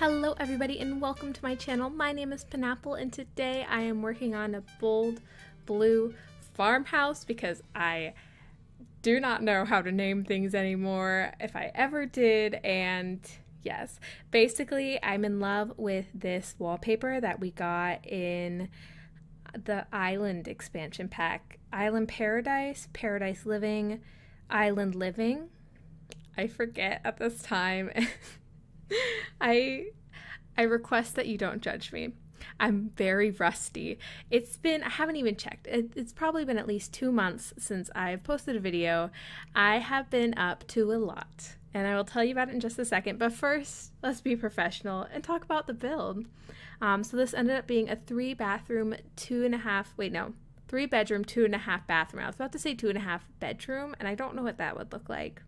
Hello everybody and welcome to my channel. My name is Penapple and today I am working on a bold blue farmhouse because I do not know how to name things anymore if I ever did and yes, basically I'm in love with this wallpaper that we got in the Island expansion pack. Island Paradise, Paradise Living, Island Living. I forget at this time. I I request that you don't judge me. I'm very rusty. It's been, I haven't even checked. It, it's probably been at least two months since I've posted a video. I have been up to a lot, and I will tell you about it in just a second. But first, let's be professional and talk about the build. Um, so, this ended up being a three bathroom, two and a half, wait, no, three bedroom, two and a half bathroom. I was about to say two and a half bedroom, and I don't know what that would look like.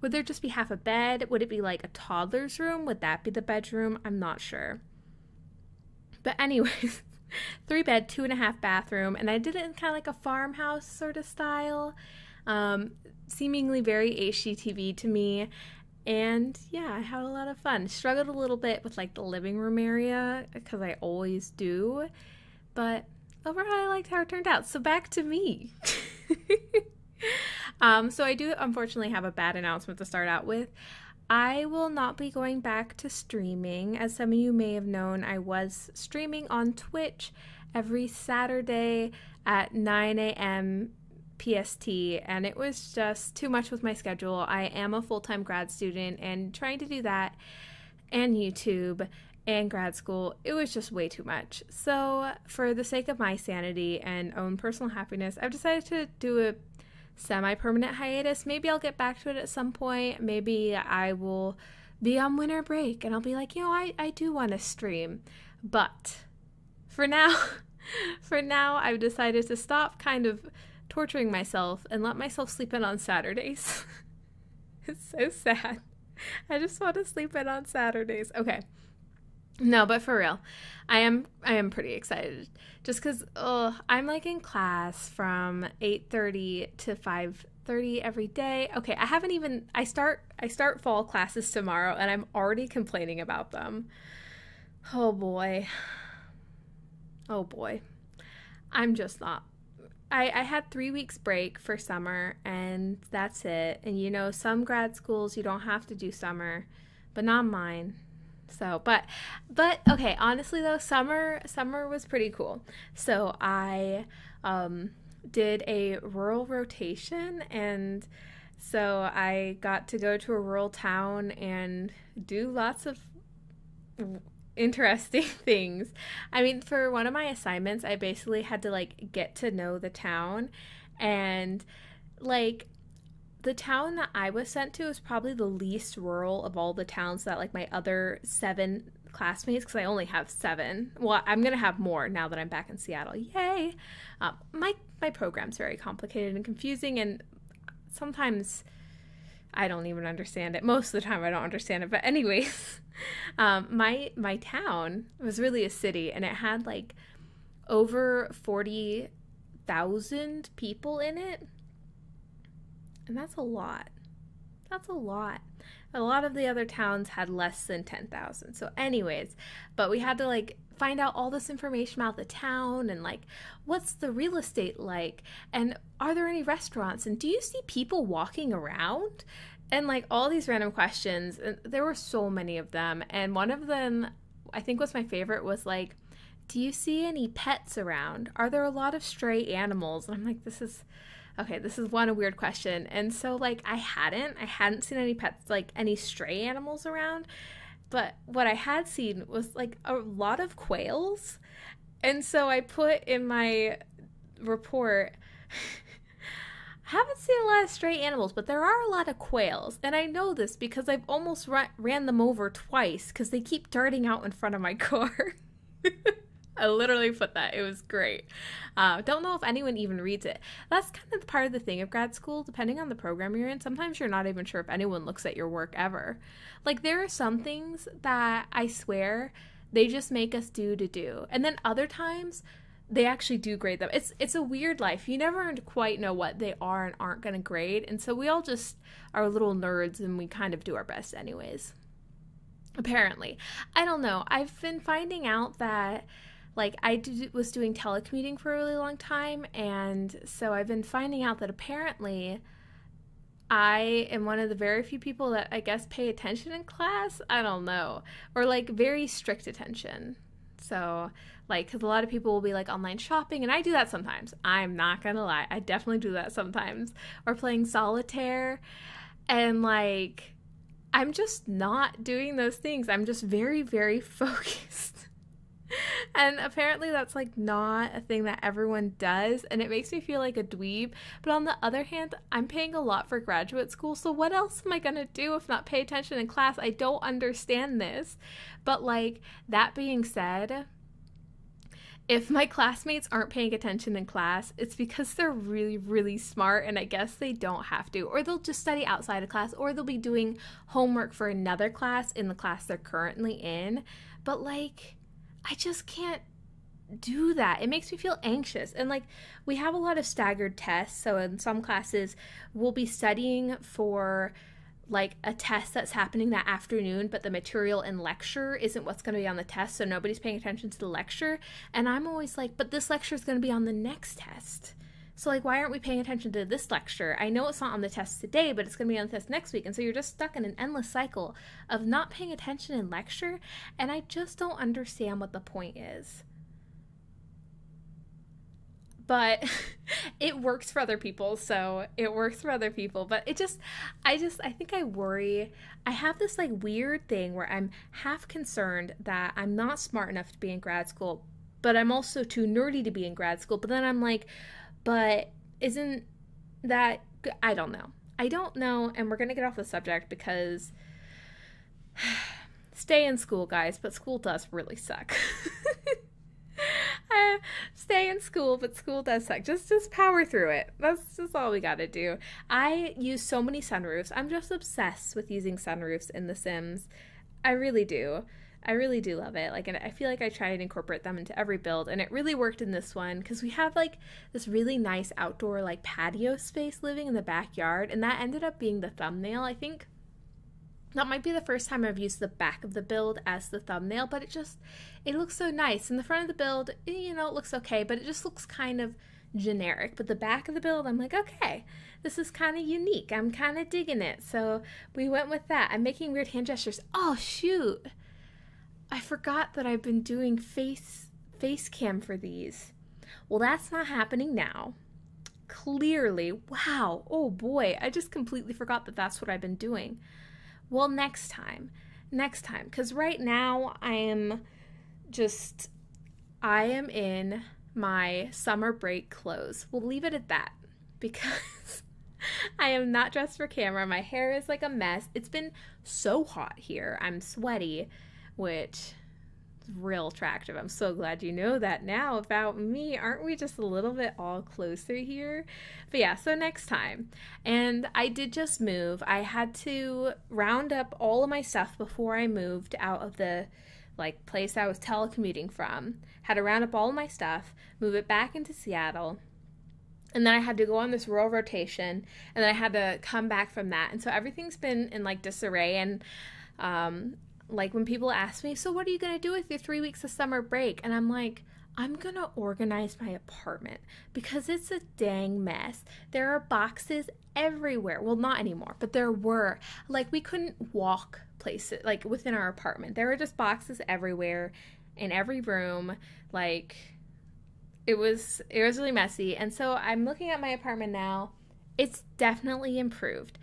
Would there just be half a bed? Would it be like a toddler's room? Would that be the bedroom? I'm not sure. But, anyways, three bed, two and a half bathroom, and I did it in kind of like a farmhouse sort of style. Um, seemingly very HGTV to me. And yeah, I had a lot of fun. Struggled a little bit with like the living room area because I always do. But overall, I liked how it turned out. So back to me. um, so I do unfortunately have a bad announcement to start out with. I will not be going back to streaming. As some of you may have known, I was streaming on Twitch every Saturday at 9 a.m. PST, and it was just too much with my schedule. I am a full time grad student, and trying to do that and YouTube and grad school, it was just way too much. So, for the sake of my sanity and own personal happiness, I've decided to do a semi permanent hiatus. Maybe I'll get back to it at some point. Maybe I will be on winter break and I'll be like, you know, I, I do want to stream. But for now, for now, I've decided to stop kind of torturing myself and let myself sleep in on Saturdays. it's so sad. I just want to sleep in on Saturdays. Okay. No, but for real, I am I am pretty excited. Just because I'm like in class from eight thirty to five thirty every day. Okay, I haven't even I start I start fall classes tomorrow, and I'm already complaining about them. Oh boy. Oh boy. I'm just not. I, I had three weeks break for summer and that's it. And you know, some grad schools you don't have to do summer, but not mine so, but but okay, honestly though, summer summer was pretty cool. So, I um did a rural rotation and so I got to go to a rural town and do lots of interesting things. I mean, for one of my assignments, I basically had to like get to know the town and like the town that I was sent to is probably the least rural of all the towns that like my other seven classmates because I only have seven. Well, I'm gonna have more now that I'm back in Seattle. Yay! Um, my my program's very complicated and confusing, and sometimes I don't even understand it. Most of the time, I don't understand it. But anyways, um, my my town was really a city, and it had like over forty thousand people in it and that's a lot. That's a lot. A lot of the other towns had less than 10,000. So, anyways, but we had to like find out all this information about the town and like what's the real estate like? And are there any restaurants? And do you see people walking around? And like all these random questions. And there were so many of them. And one of them i think was my favorite was like do you see any pets around? Are there a lot of stray animals? And i'm like this is okay, this is one a weird question. And so like I hadn't, I hadn't seen any pets like any stray animals around. But what I had seen was like a lot of quails. And so I put in my report haven't seen a lot of stray animals, but there are a lot of quails. And I know this because I've almost ra- ran them over twice because they keep darting out in front of my car. I literally put that. It was great. Uh, don't know if anyone even reads it. That's kind of part of the thing of grad school. Depending on the program you're in, sometimes you're not even sure if anyone looks at your work ever. Like, there are some things that I swear they just make us do to do. And then other times, they actually do grade them. It's it's a weird life. You never quite know what they are and aren't going to grade, and so we all just are little nerds and we kind of do our best anyways. Apparently. I don't know. I've been finding out that like I did, was doing telecommuting for a really long time and so I've been finding out that apparently I am one of the very few people that I guess pay attention in class. I don't know. Or like very strict attention. So, like, because a lot of people will be like online shopping, and I do that sometimes. I'm not gonna lie. I definitely do that sometimes. Or playing solitaire. And like, I'm just not doing those things. I'm just very, very focused and apparently that's like not a thing that everyone does and it makes me feel like a dweeb but on the other hand i'm paying a lot for graduate school so what else am i going to do if not pay attention in class i don't understand this but like that being said if my classmates aren't paying attention in class, it's because they're really, really smart and I guess they don't have to. Or they'll just study outside of class, or they'll be doing homework for another class in the class they're currently in. But like, I just can't do that. It makes me feel anxious. And like we have a lot of staggered tests. So in some classes, we'll be studying for like a test that's happening that afternoon, but the material in lecture isn't what's going to be on the test. So nobody's paying attention to the lecture. And I'm always like, but this lecture is going to be on the next test. So, like, why aren't we paying attention to this lecture? I know it's not on the test today, but it's going to be on the test next week. And so you're just stuck in an endless cycle of not paying attention in lecture. And I just don't understand what the point is. But it works for other people. So it works for other people. But it just, I just, I think I worry. I have this like weird thing where I'm half concerned that I'm not smart enough to be in grad school, but I'm also too nerdy to be in grad school. But then I'm like, but isn't that I don't know. I don't know and we're going to get off the subject because stay in school guys, but school does really suck. uh, stay in school, but school does suck. Just just power through it. That's just all we got to do. I use so many sunroofs. I'm just obsessed with using sunroofs in The Sims. I really do. I really do love it. Like, and I feel like I try and incorporate them into every build, and it really worked in this one because we have like this really nice outdoor like patio space living in the backyard, and that ended up being the thumbnail. I think that might be the first time I've used the back of the build as the thumbnail, but it just it looks so nice. In the front of the build, eh, you know, it looks okay, but it just looks kind of generic. But the back of the build, I'm like, okay, this is kind of unique. I'm kind of digging it. So we went with that. I'm making weird hand gestures. Oh shoot. I forgot that I've been doing face face cam for these. Well, that's not happening now. Clearly, wow. Oh boy, I just completely forgot that that's what I've been doing. Well, next time. Next time cuz right now I am just I am in my summer break clothes. We'll leave it at that because I am not dressed for camera. My hair is like a mess. It's been so hot here. I'm sweaty which is real attractive. I'm so glad you know that now about me. Aren't we just a little bit all closer here? But yeah, so next time. And I did just move. I had to round up all of my stuff before I moved out of the like place I was telecommuting from. Had to round up all my stuff, move it back into Seattle. And then I had to go on this rural rotation, and then I had to come back from that. And so everything's been in like disarray. And um, like when people ask me, so what are you going to do with your three weeks of summer break? And I'm like, I'm going to organize my apartment because it's a dang mess. There are boxes everywhere. Well, not anymore, but there were. Like, we couldn't walk places, like within our apartment. There were just boxes everywhere in every room. Like, it was it was really messy and so i'm looking at my apartment now it's definitely improved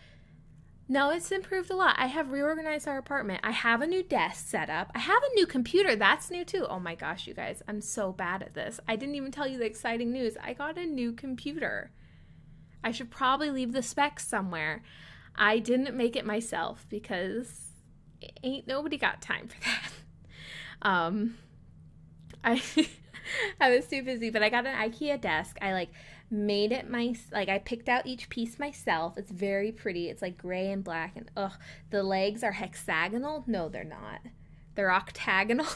no, it's improved a lot. I have reorganized our apartment. I have a new desk set up. I have a new computer. That's new too. Oh my gosh, you guys, I'm so bad at this. I didn't even tell you the exciting news. I got a new computer. I should probably leave the specs somewhere. I didn't make it myself because ain't nobody got time for that. Um I I was too busy, but I got an IKEA desk. I like made it my like I picked out each piece myself. It's very pretty. It's like gray and black and ugh, the legs are hexagonal. No, they're not. They're octagonal.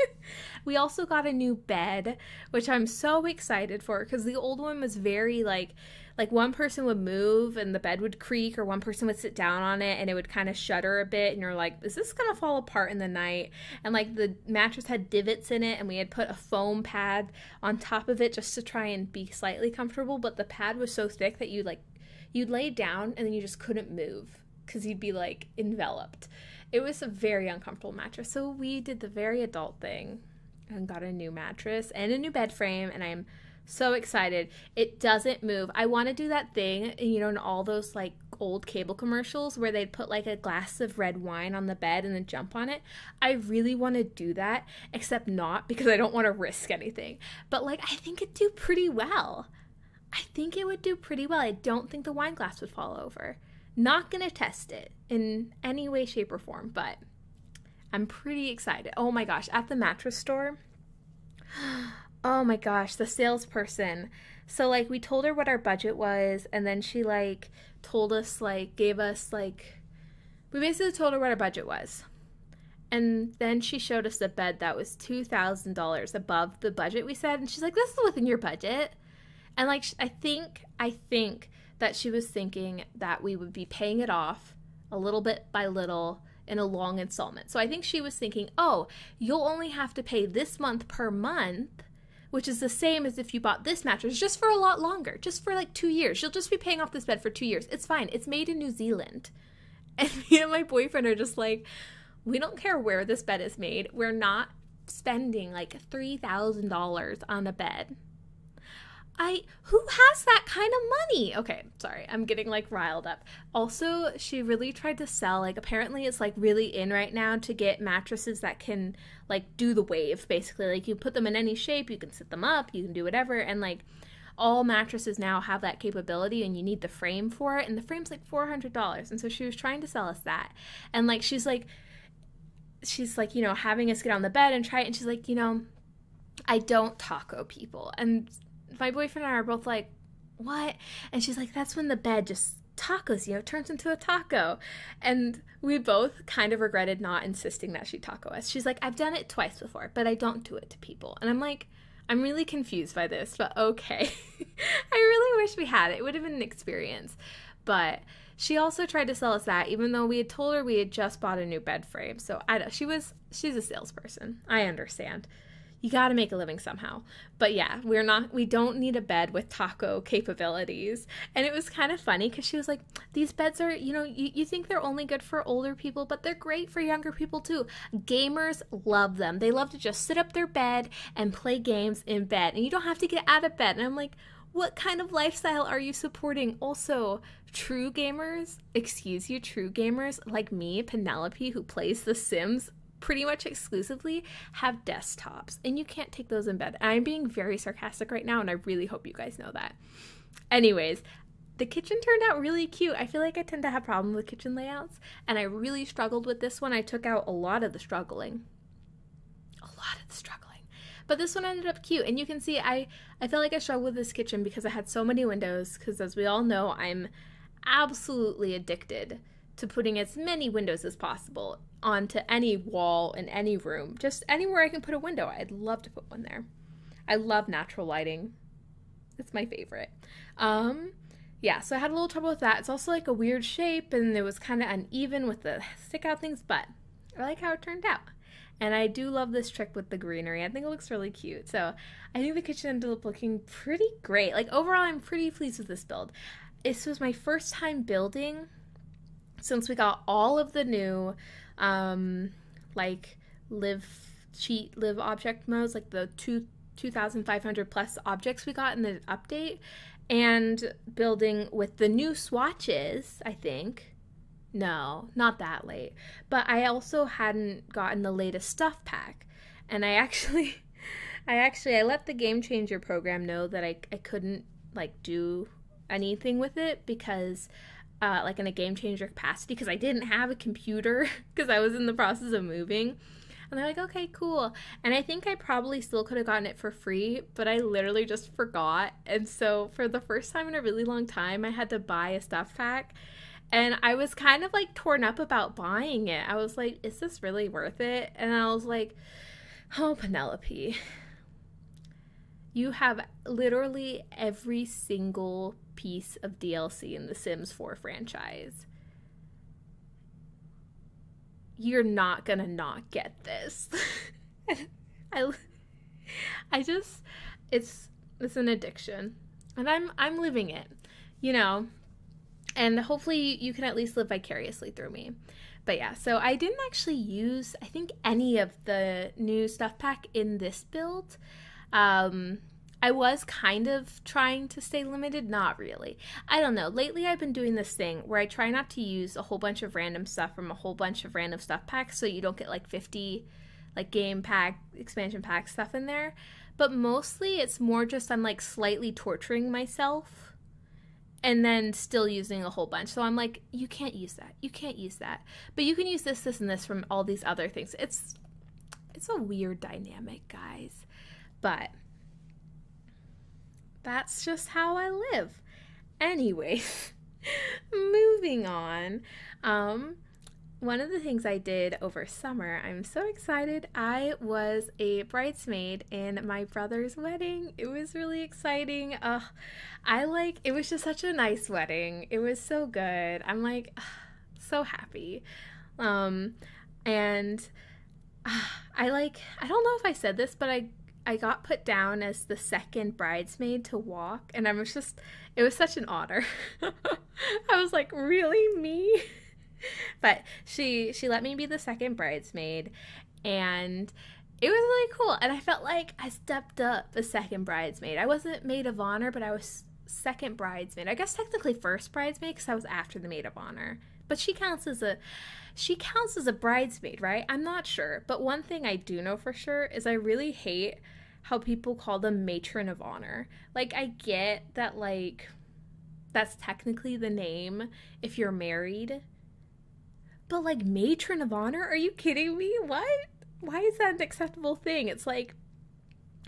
we also got a new bed, which I'm so excited for because the old one was very like like one person would move and the bed would creak or one person would sit down on it and it would kind of shudder a bit and you're like is this to fall apart in the night? And like the mattress had divots in it and we had put a foam pad on top of it just to try and be slightly comfortable but the pad was so thick that you like you'd lay down and then you just couldn't move because you'd be like enveloped. It was a very uncomfortable mattress. So we did the very adult thing and got a new mattress and a new bed frame and i'm so excited. It doesn't move. I want to do that thing, you know, in all those like old cable commercials where they'd put like a glass of red wine on the bed and then jump on it. I really want to do that, except not because I don't want to risk anything. But like, I think it'd do pretty well. I think it would do pretty well. I don't think the wine glass would fall over. Not gonna test it in any way, shape, or form, but I'm pretty excited. Oh my gosh, at the mattress store. Oh my gosh, the salesperson. So like we told her what our budget was and then she like told us like gave us like we basically told her what our budget was. And then she showed us a bed that was $2,000 above the budget we said and she's like this is within your budget. And like I think I think that she was thinking that we would be paying it off a little bit by little in a long installment. So I think she was thinking, "Oh, you'll only have to pay this month per month." Which is the same as if you bought this mattress just for a lot longer, just for like two years. You'll just be paying off this bed for two years. It's fine. It's made in New Zealand. And me and my boyfriend are just like, we don't care where this bed is made. We're not spending like $3,000 on a bed. I who has that kind of money? Okay, sorry, I'm getting like riled up. Also, she really tried to sell like apparently it's like really in right now to get mattresses that can like do the wave basically. Like you put them in any shape, you can sit them up, you can do whatever and like all mattresses now have that capability and you need the frame for it and the frame's like $400 and so she was trying to sell us that and like she's like she's like you know having us get on the bed and try it and she's like you know i don't taco people and my boyfriend and I are both like, what? And she's like, that's when the bed just tacos, you know, turns into a taco. And we both kind of regretted not insisting that she taco us. She's like, I've done it twice before, but I don't do it to people. And I'm like, I'm really confused by this, but okay. I really wish we had it. It would have been an experience. But she also tried to sell us that, even though we had told her we had just bought a new bed frame. So I she was she's a salesperson. I understand you got to make a living somehow. But yeah, we're not, we don't need a bed with taco capabilities. And it was kind of funny because she was like, these beds are, you know, you, you think they're only good for older people, but they're great for younger people too. Gamers love them. They love to just sit up their bed and play games in bed, and you don't have to get out of bed. And I'm like, what kind of lifestyle are you supporting? Also, true gamers, excuse you, true gamers like me, Penelope, who plays The Sims pretty much exclusively have desktops, and you can't take those in bed. I'm being very sarcastic right now, and I really hope you guys know that. Anyways, the kitchen turned out really cute. I feel like I tend to have problems with kitchen layouts, and I really struggled with this one. I took out a lot of the struggling. A lot of the struggling. But this one ended up cute, and you can see I I feel like I struggled with this kitchen because I had so many windows because as we all know, I'm absolutely addicted to putting as many windows as possible onto any wall in any room. Just anywhere I can put a window, I'd love to put one there. I love natural lighting. It's my favorite. Um, yeah, so I had a little trouble with that. It's also like a weird shape and it was kind of uneven with the stick out things, but I like how it turned out. And I do love this trick with the greenery. I think it looks really cute. So I think the kitchen ended up looking pretty great. Like overall, I'm pretty pleased with this build. This was my first time building since we got all of the new um, like live cheat live object modes, like the two 2,500 plus objects we got in the update, and building with the new swatches, I think. No, not that late. But I also hadn't gotten the latest stuff pack. And I actually I actually I let the game changer program know that I, I couldn't like do anything with it because uh, like in a game changer capacity because I didn't have a computer because I was in the process of moving. And they're like, okay, cool. And I think I probably still could have gotten it for free, but I literally just forgot. And so for the first time in a really long time, I had to buy a stuff pack. And I was kind of like torn up about buying it. I was like, is this really worth it? And I was like, Oh, Penelope. You have literally every single piece of DLC in the Sims 4 franchise. You're not gonna not get this. I, I just, it's it's an addiction, and I'm I'm living it, you know, and hopefully you can at least live vicariously through me. But yeah, so I didn't actually use I think any of the new stuff pack in this build. Um, I was kind of trying to stay limited, not really. I don't know. Lately, I've been doing this thing where I try not to use a whole bunch of random stuff from a whole bunch of random stuff packs so you don't get like 50 like game pack, expansion pack stuff in there. But mostly it's more just I'm like slightly torturing myself and then still using a whole bunch. So I'm like, you can't use that. You can't use that. But you can use this, this, and this from all these other things. It's it's a weird dynamic, guys. But that's just how I live. Anyway, moving on. Um, one of the things I did over summer, I'm so excited. I was a bridesmaid in my brother's wedding. It was really exciting. Uh, I like it was just such a nice wedding. It was so good. I'm like so happy. Um, and uh, I like I don't know if I said this, but I I got put down as the second bridesmaid to walk, and I was just, it was such an honor. I was like, really, me? but she she let me be the second bridesmaid, and it was really cool. And I felt like I stepped up a second bridesmaid. I wasn't maid of honor, but I was second bridesmaid. I guess technically first bridesmaid because I was after the maid of honor. But she counts as a she counts as a bridesmaid, right? I'm not sure. But one thing I do know for sure is I really hate how people call them matron of honor. Like, I get that, like, that's technically the name if you're married. But, like, matron of honor? Are you kidding me? What? Why is that an acceptable thing? It's like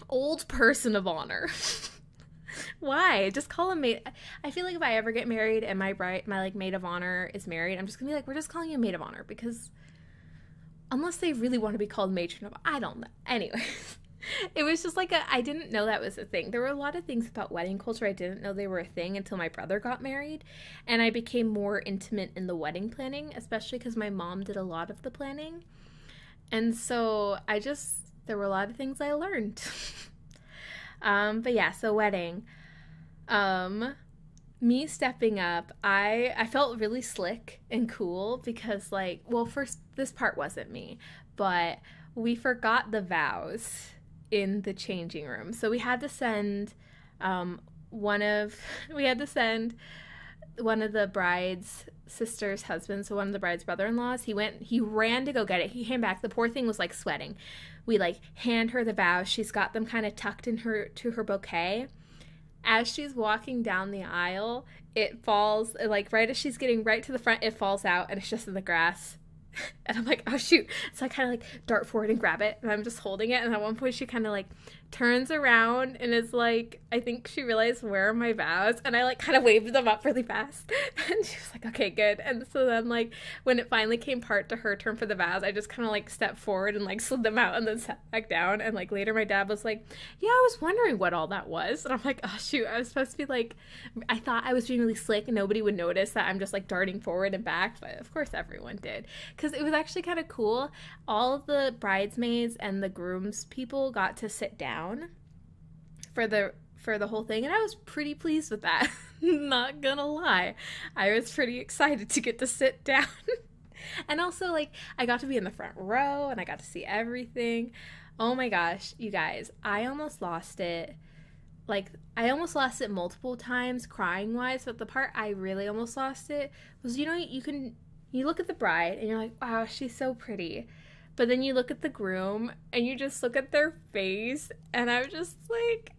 old person of honor. Why? Just call him maid. I feel like if I ever get married and my bride, my like maid of honor is married, I'm just gonna be like, we're just calling you maid of honor because unless they really want to be called matron of, I don't know. Anyway, it was just like I didn't know that was a thing. There were a lot of things about wedding culture I didn't know they were a thing until my brother got married and I became more intimate in the wedding planning, especially cuz my mom did a lot of the planning. And so I just there were a lot of things I learned. um but yeah, so wedding. Um me stepping up, I I felt really slick and cool because like, well, first this part wasn't me, but we forgot the vows in the changing room. So we had to send um, one of we had to send one of the bride's sister's husbands, so one of the bride's brother-in-laws. He went, he ran to go get it. He came back. The poor thing was like sweating. We like hand her the vows. She's got them kind of tucked in her to her bouquet. As she's walking down the aisle, it falls like right as she's getting right to the front, it falls out and it's just in the grass and I'm like, oh shoot. So I kind of like dart forward and grab it, and I'm just holding it. And at one point, she kind of like turns around and is like, I think she realized where are my vows, and I like kind of waved them up really fast, and she was like, okay, good. And so then like when it finally came part to her turn for the vows, I just kind of like stepped forward and like slid them out and then sat back down. And like later, my dad was like, yeah, I was wondering what all that was, and I'm like, oh shoot, I was supposed to be like, I thought I was being really slick and nobody would notice that I'm just like darting forward and back, but of course everyone did because it was actually kind of cool. All the bridesmaids and the grooms people got to sit down for the for the whole thing and I was pretty pleased with that. Not gonna lie. I was pretty excited to get to sit down. and also like I got to be in the front row and I got to see everything. Oh my gosh, you guys, I almost lost it. Like I almost lost it multiple times crying wise, but the part I really almost lost it was you know you can you look at the bride and you're like, wow, she's so pretty. But then you look at the groom and you just look at their face, and I'm just like,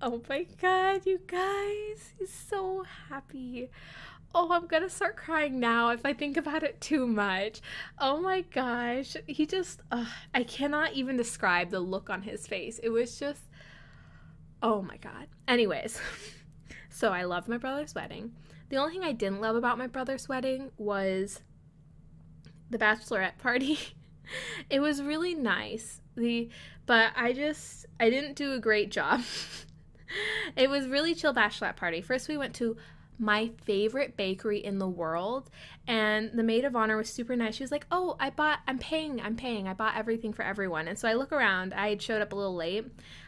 oh my god, you guys, he's so happy. Oh, I'm gonna start crying now if I think about it too much. Oh my gosh, he just, uh, I cannot even describe the look on his face. It was just, oh my god. Anyways, so I loved my brother's wedding. The only thing I didn't love about my brother's wedding was the bachelorette party. it was really nice, the but I just I didn't do a great job. it was really chill bachelorette party. First we went to my favorite bakery in the world and the maid of honor was super nice. She was like oh i bought i'm paying i'm paying. I bought everything for everyone. And so i look around. I had showed up a little late.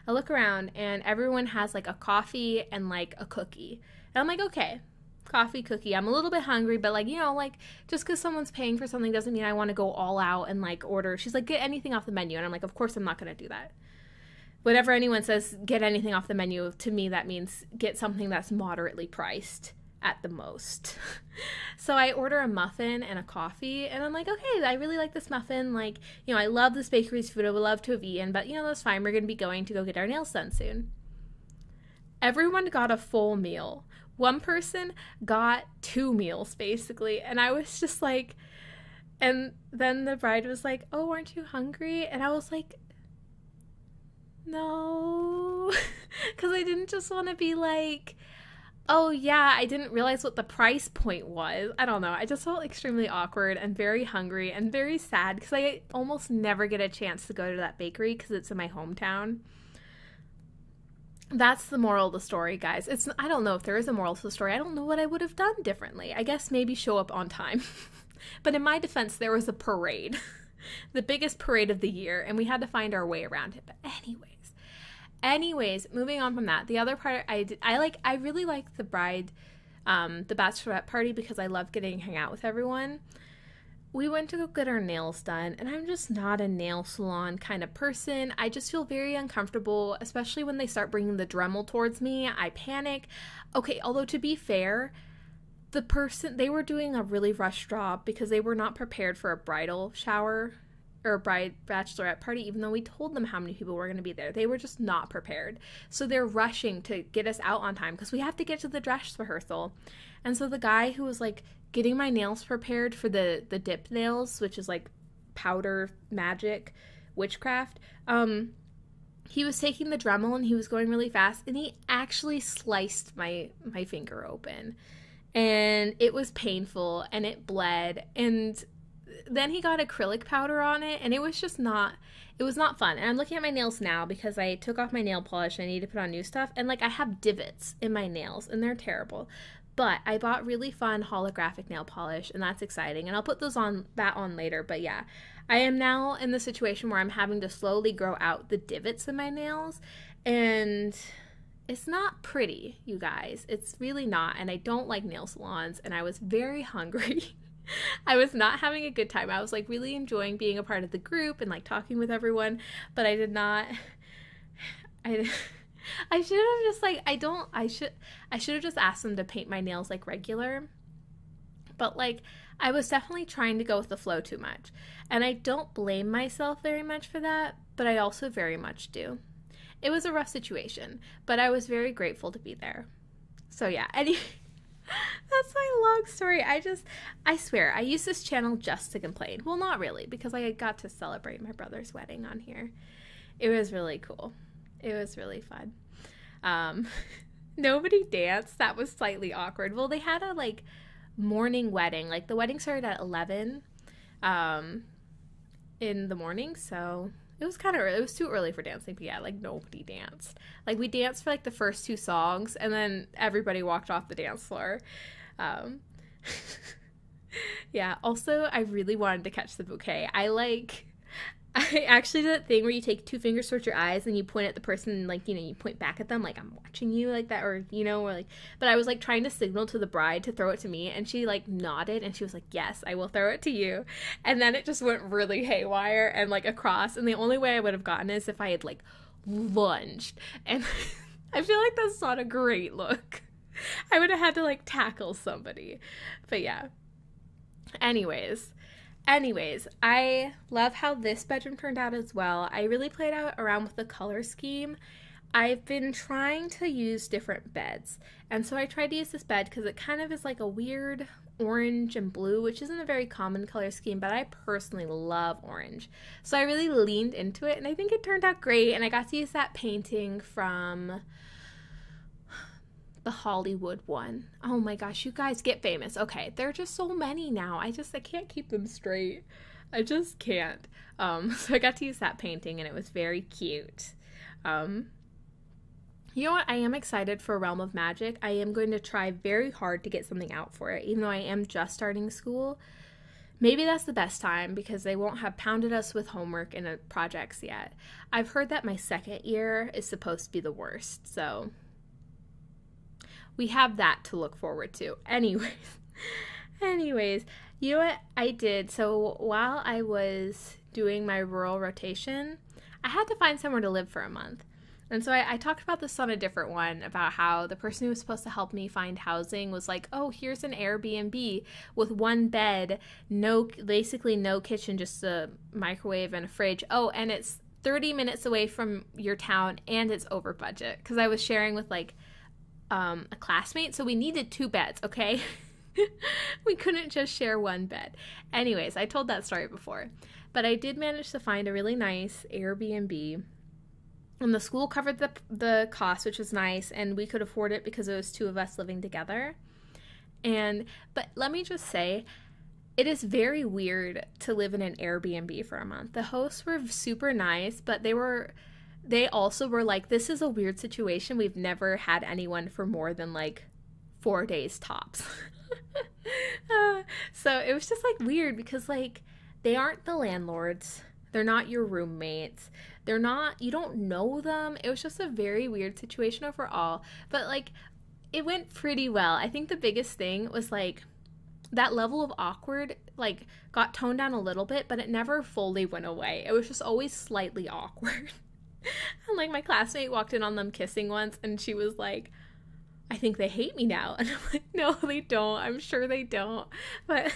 I look around and everyone has like a coffee and like a cookie. And i'm like okay coffee cookie i'm a little bit hungry but like you know like just because someone's paying for something doesn't mean i want to go all out and like order she's like get anything off the menu and i'm like of course i'm not going to do that whenever anyone says get anything off the menu, to me that means get something that's moderately priced at the most. so I order a muffin and a coffee, and I'm like, okay, I really like this muffin. Like, you know, I love this bakery's food. I would love to have eaten, but you know, that's fine. We're going to be going to go get our nails done soon. Everyone got a full meal. One person got two meals, basically. And I was just like, and then the bride was like, oh, aren't you hungry? And I was like, no because i didn't just want to be like oh yeah i didn't realize what the price point was i don't know i just felt extremely awkward and very hungry and very sad because i almost never get a chance to go to that bakery because it's in my hometown that's the moral of the story guys. It's i don't know if there is a moral to the story. I don't know what i would have done differently. I guess maybe show up on time. But in my defense there was a parade. The biggest parade of the year and we had to find our way around it. But anyways, Anyways, moving on from that, the other part I did, I like I really like the bride, um, the bachelorette party because I love getting hang out with everyone. We went to go get our nails done, and I'm just not a nail salon kind of person. I just feel very uncomfortable, especially when they start bringing the Dremel towards me. I panic. Okay, although to be fair, the person they were doing a really rushed job because they were not prepared for a bridal shower or bride bachelorette party even though we told them how many people were going to be there they were just not prepared so they're rushing to get us out on time because we have to get to the dress rehearsal and so the guy who was like getting my nails prepared for the the dip nails which is like powder magic witchcraft um he was taking the dremel and he was going really fast and he actually sliced my my finger open and it was painful and it bled and then he got acrylic powder on it and it was just not it was not fun. And I'm looking at my nails now because I took off my nail polish and I need to put on new stuff and like I have divots in my nails and they're terrible. But I bought really fun holographic nail polish and that's exciting and I'll put those on that on later. But yeah, I am now in the situation where I'm having to slowly grow out the divots in my nails and it's not pretty, you guys. It's really not. And I don't like nail salons and I was very hungry. I was not having a good time. I was like really enjoying being a part of the group and like talking with everyone, but I did not I I should have just like I don't I should I should have just asked them to paint my nails like regular. But like I was definitely trying to go with the flow too much. And I don't blame myself very much for that, but I also very much do. It was a rough situation, but I was very grateful to be there. So yeah, any That's my long story. I just, I swear, I use this channel just to complain. Well, not really, because I got to celebrate my brother's wedding on here. It was really cool. It was really fun. Um, nobody danced. That was slightly awkward. Well, they had a like morning wedding. Like the wedding started at 11 um, in the morning, so it was kind of it was too early for dancing but yeah like nobody danced like we danced for like the first two songs and then everybody walked off the dance floor um yeah also i really wanted to catch the bouquet i like I actually did that thing where you take two fingers towards your eyes and you point at the person and like you know you point back at them like I'm watching you like that or you know or like but I was like trying to signal to the bride to throw it to me and she like nodded and she was like yes I will throw it to you and then it just went really haywire and like across and the only way I would have gotten is if I had like lunged and I feel like that's not a great look. I would have had to like tackle somebody. But yeah. Anyways, Anyways, I love how this bedroom turned out as well. I really played out around with the color scheme. I've been trying to use different beds. And so I tried to use this bed because it kind of is like a weird orange and blue, which isn't a very common color scheme, but I personally love orange. So I really leaned into it and I think it turned out great. And I got to use that painting from the Hollywood one. Oh my gosh, you guys get famous. Okay, there are just so many now. I just I can't keep them straight. I just can't. Um, so I got to use that painting and it was very cute. Um, you know what? I am excited for Realm of Magic. I am going to try very hard to get something out for it, even though I am just starting school. Maybe that's the best time because they won't have pounded us with homework and uh, projects yet. I've heard that my second year is supposed to be the worst, so we have that to look forward to. Anyways, anyways, you know what I did? So while I was doing my rural rotation, I had to find somewhere to live for a month. And so I, I, talked about this on a different one about how the person who was supposed to help me find housing was like, oh, here's an Airbnb with one bed, no, basically no kitchen, just a microwave and a fridge. Oh, and it's 30 minutes away from your town and it's over budget. Because I was sharing with like um, a classmate, so we needed two beds, okay? we couldn't just share one bed. Anyways, I told that story before. But I did manage to find a really nice Airbnb and the school covered the the cost, which was nice, and we could afford it because it was two of us living together. And but let me just say, it is very weird to live in an Airbnb for a month. The hosts were super nice, but they were they also were like this is a weird situation. We've never had anyone for more than like 4 days tops. uh, so it was just like weird because like they aren't the landlords. They're not your roommates they're not, you don't know them. It was just a very weird situation overall. But like, it went pretty well. I think the biggest thing was like, that level of awkward like got toned down a little bit but it never fully went away it was just always slightly awkward and like my classmate walked in on them kissing once and she was like i think they hate me now and i'm like no they don't i'm sure they don't but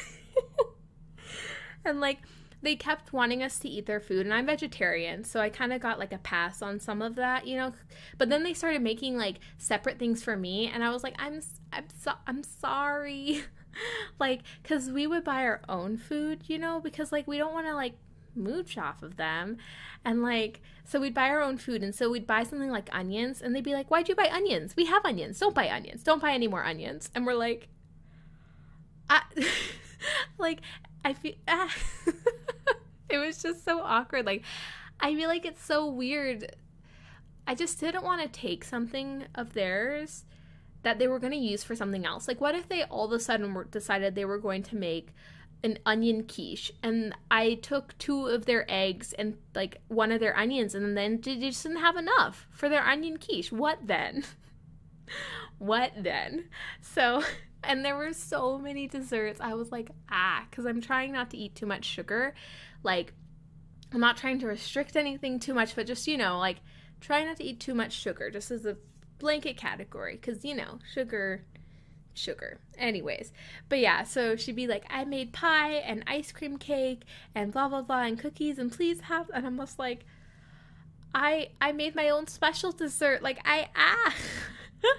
and like they kept wanting us to eat their food and I'm vegetarian, so I kind of got like a pass on some of that, you know. But then they started making like separate things for me and I was like I'm I'm so I'm sorry. like cuz we would buy our own food, you know, because like we don't want to like mooch off of them. And like, so we'd buy our own food. And so we'd buy something like onions. And they'd be like, Why'd you buy onions? We have onions. Don't buy onions. Don't buy any more onions. And we're like, I, like, I feel, it was just so awkward. Like, I feel like it's so weird. I just didn't want to take something of theirs that they were going to use for something else. Like, what if they all of a sudden were, decided they were going to make an onion quiche and I took two of their eggs and like one of their onions and then they just didn't have enough for their onion quiche. What then? what then? So, and there were so many desserts. I was like, ah, because I'm trying not to eat too much sugar. Like, I'm not trying to restrict anything too much, but just, you know, like, try not to eat too much sugar, just as a blanket category, because, you know, sugar, sugar. Anyways, but yeah, so she'd be like, I made pie and ice cream cake and blah, blah, blah, and cookies, and please have, and I'm just like, I I made my own special dessert. Like I ah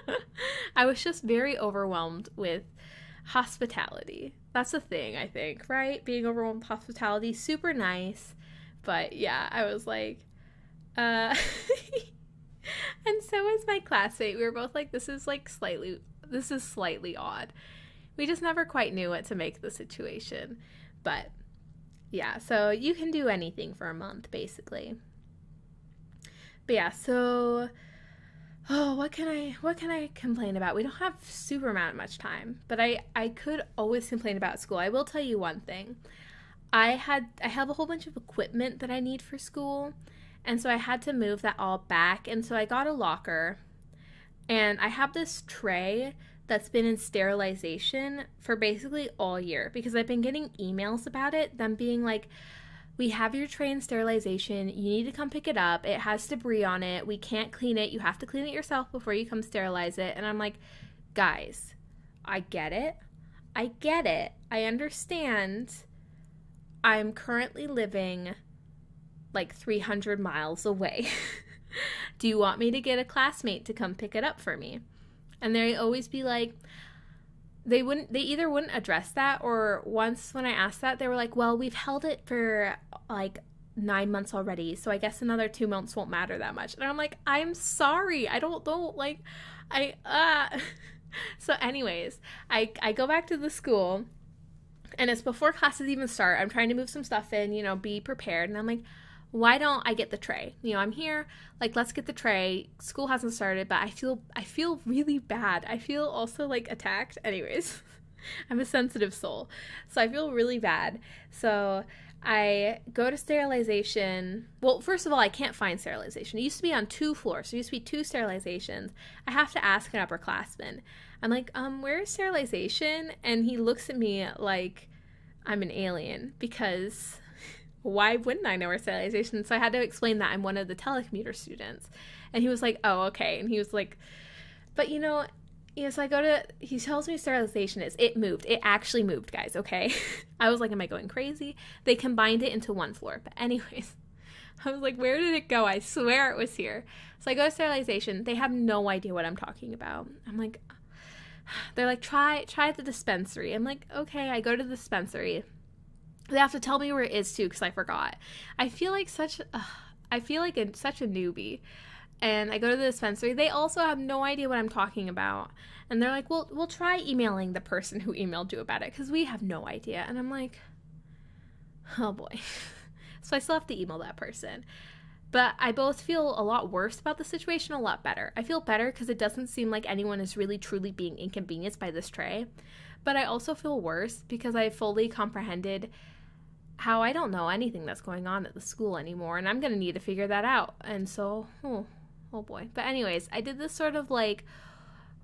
I was just very overwhelmed with hospitality. That's the thing, I think, right? Being overwhelmed with hospitality, super nice. But yeah, I was like, uh, and so was my classmate. We were both like, this is like slightly, this is slightly odd. We just never quite knew what to make the situation. But yeah, so you can do anything for a month, basically. But yeah, so oh what can i what can i complain about we don't have super amount much time but i i could always complain about school i will tell you one thing i had i have a whole bunch of equipment that i need for school and so i had to move that all back and so i got a locker and i have this tray that's been in sterilization for basically all year because i've been getting emails about it them being like we have your tray in sterilization. You need to come pick it up. It has debris on it. We can't clean it. You have to clean it yourself before you come sterilize it. And I'm like, guys, I get it. I get it. I understand. I'm currently living like 300 miles away. Do you want me to get a classmate to come pick it up for me? And they always be like, they wouldn't they either wouldn't address that or once when i asked that they were like well we've held it for like nine months already so i guess another two months won't matter that much and i'm like i'm sorry i don't don't like i uh so anyways i i go back to the school and it's before classes even start. I'm trying to move some stuff in, you know, be prepared. And I'm like, why don't I get the tray? You know, I'm here, like let's get the tray. School hasn't started, but I feel I feel really bad. I feel also like attacked. Anyways, I'm a sensitive soul. So I feel really bad. So I go to sterilization. Well, first of all, I can't find sterilization. It used to be on two floors. So it used to be two sterilizations. I have to ask an upperclassman. I'm like, um, where is sterilization? And he looks at me like I'm an alien because why wouldn't I know where sterilization? So I had to explain that I'm one of the telecommuter students. And he was like, oh, okay. And he was like, but you know, you know, so I go to, he tells me sterilization is, it moved. It actually moved, guys, okay? I was like, am I going crazy? They combined it into one floor. But, anyways, I was like, where did it go? I swear it was here. So I go to sterilization. They have no idea what I'm talking about. I'm like, they're like try try the dispensary i'm like okay i go to the dispensary they have to tell me where it is too because i forgot. I feel like such uh, i feel like a, such a newbie. And i go to the dispensary. They also have no idea what i'm talking about. And they're like well we'll try emailing the person who emailed you about it because we have no idea. And i'm like oh boy. So i still have to email that person. But I both feel a lot worse about the situation, a lot better. I feel better because it doesn't seem like anyone is really truly being inconvenienced by this tray. But I also feel worse because I fully comprehended how I don't know anything that's going on at the school anymore, and I'm gonna need to figure that out. And so, oh, oh boy. But, anyways, I did this sort of like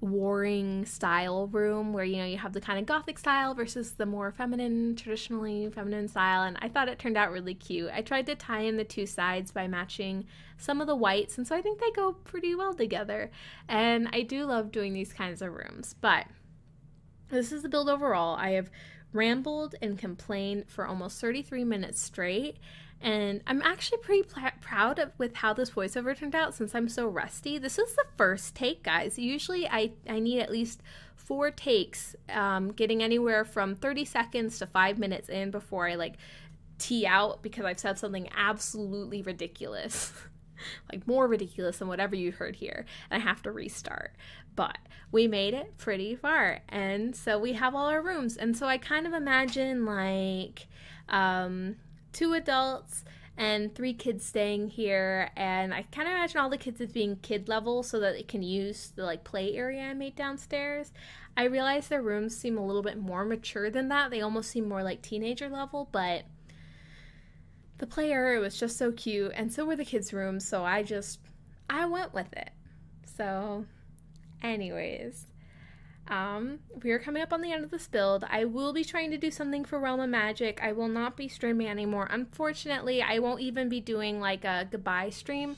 warring style room where you know you have the kind of gothic style versus the more feminine traditionally feminine style and i thought it turned out really cute i tried to tie in the two sides by matching some of the whites and so i think they go pretty well together and i do love doing these kinds of rooms but this is the build overall i have rambled and complained for almost 33 minutes straight and I'm actually pretty pl- proud of with how this voiceover turned out since I'm so rusty. This is the first take, guys. Usually I, I need at least four takes, um, getting anywhere from 30 seconds to five minutes in before I like tee out because I've said something absolutely ridiculous. like more ridiculous than whatever you heard here, and I have to restart. But we made it pretty far, and so we have all our rooms, and so I kind of imagine like um, two adults and three kids staying here. And i kind of imagine all the kids as being kid level so that they can use the like play area i made downstairs. I realize their rooms seem a little bit more mature than that. They almost seem more like teenager level but the play area was just so cute. And so were the kids rooms so i just i went with it. So anyways um, we are coming up on the end of this build. I will be trying to do something for Realm of Magic. I will not be streaming anymore. Unfortunately, I won't even be doing like a goodbye stream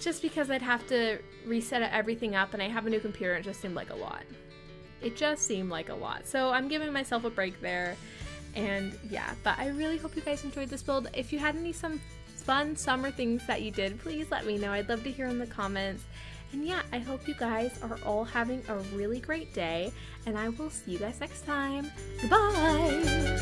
just because I'd have to reset everything up and I have a new computer. It just seemed like a lot. It just seemed like a lot. So I'm giving myself a break there. And yeah, but I really hope you guys enjoyed this build. If you had any some fun summer things that you did, please let me know. I'd love to hear in the comments. And yeah, I hope you guys are all having a really great day, and I will see you guys next time. Goodbye!